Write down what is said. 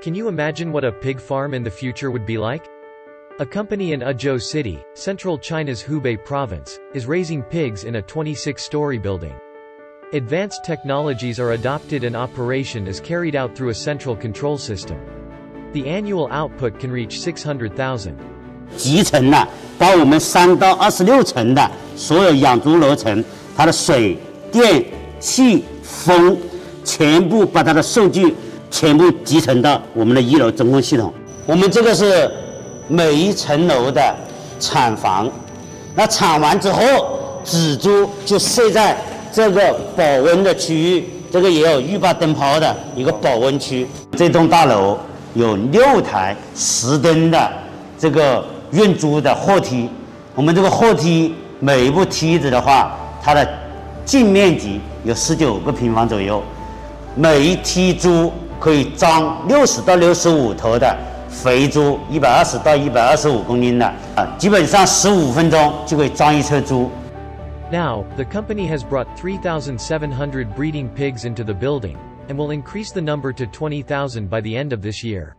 Can you imagine what a pig farm in the future would be like? A company in Ezhou City, central China's Hubei province, is raising pigs in a 26-story building. Advanced technologies are adopted and operation is carried out through a central control system. The annual output can reach 600,000. 全部集成到我们的一楼中控系统。我们这个是每一层楼的产房，那产完之后，仔猪就设在这个保温的区域，这个也有预报灯泡的一个保温区。这栋大楼有六台十吨的这个运猪的货梯，我们这个货梯每一部梯子的话，它的净面积有十九个平方左右，每一梯猪可以装六十到六十五头的肥猪，一百二十到一百二十五公斤的啊，基本上十五分钟就可以装一车猪。 Now, the company has brought 3,700 breeding pigs into the building, and will increase the number to 20,000 by the end of this year.